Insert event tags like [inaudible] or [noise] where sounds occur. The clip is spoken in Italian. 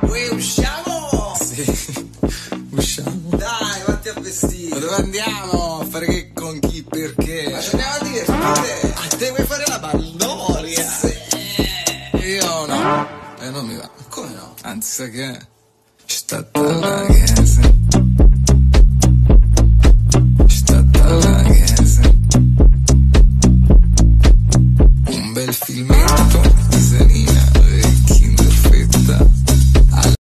Qui usciamo? Sì, [laughs] usciamo. Dai, vatti a vestire. Ma dove andiamo? A fare che con chi? Perché? Ma ci andiamo a dire, a ah. te. A te vuoi fare la baldoria? Sì. Eh. Io no. Eh, non mi va. Come no? Anzi, sa che è? c'è stata la chiesa. C'è stata la chiesa. Un bel filmetto di serie.